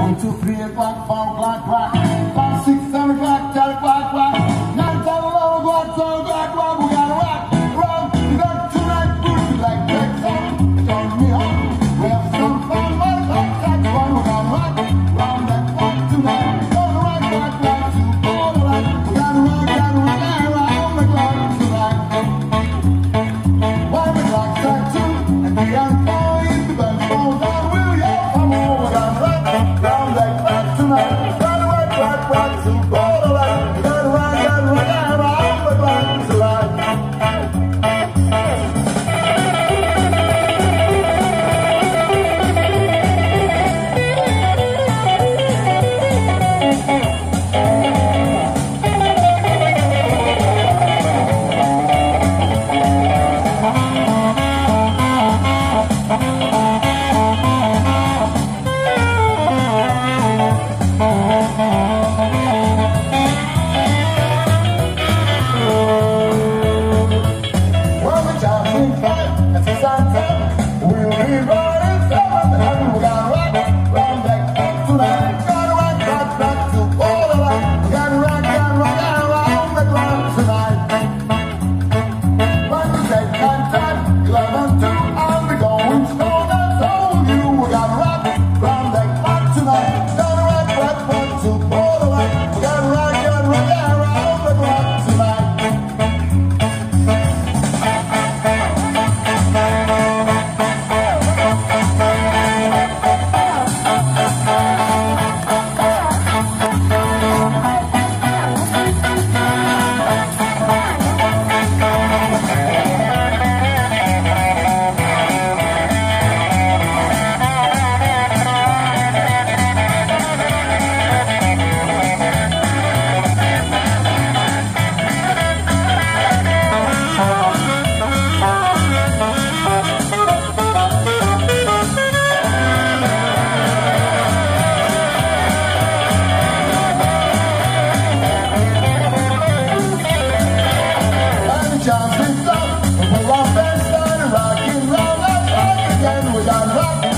One, two, three o'clock, four o'clock, clock. Five, six, seven o'clock, ten o'clock, clock. Nine, ten, eleven o'clock, twelve o'clock, clock. We gotta rock, rock, we got tonight, we like that song. Turn me on. We have some fun, but like that one. We gotta rock, round that clock tonight. We gotta rock, rock, rock, all the. We gotta rock, gotta rock, gotta rock tonight. One. we. and we got rock.